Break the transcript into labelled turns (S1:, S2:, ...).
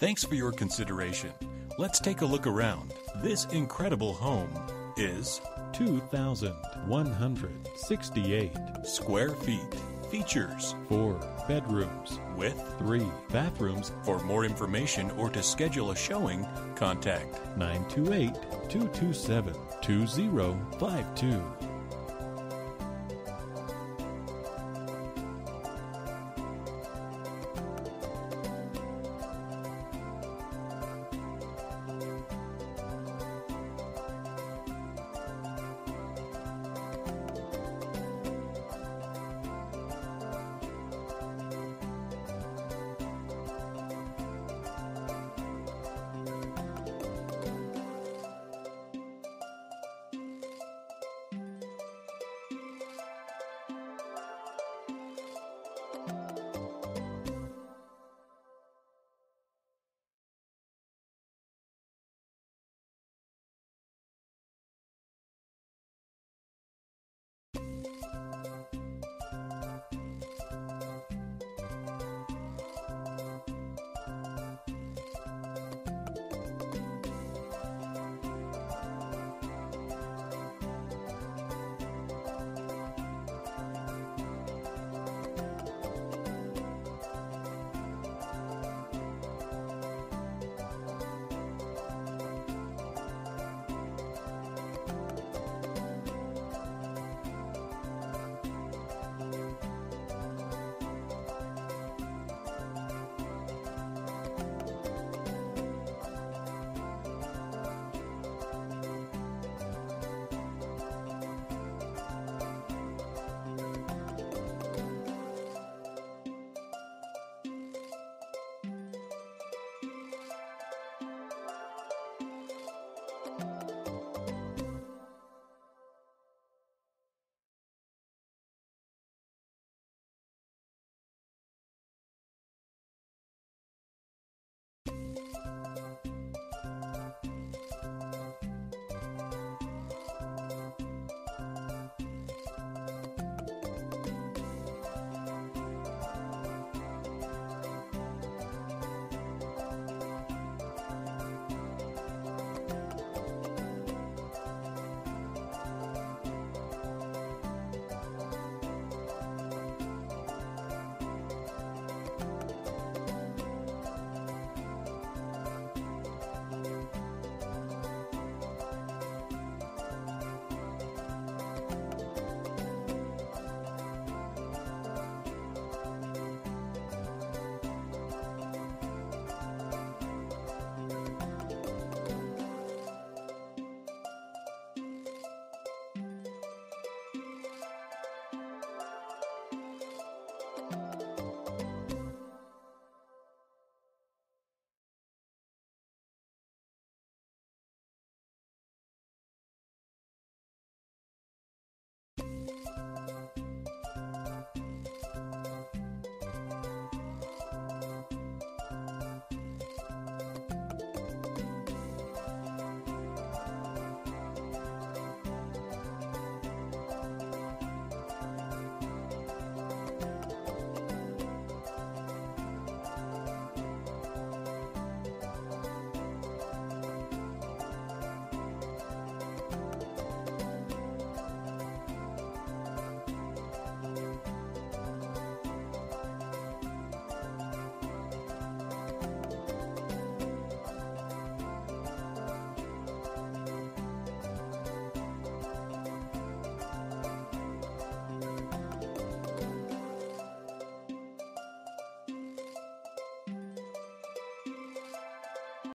S1: Thanks for your consideration. Let's take a look around. This incredible home is
S2: 2,168
S1: square feet. Features
S2: four bedrooms
S1: with
S2: three bathrooms
S1: For more information or to schedule a showing, contact
S2: 928 227 2052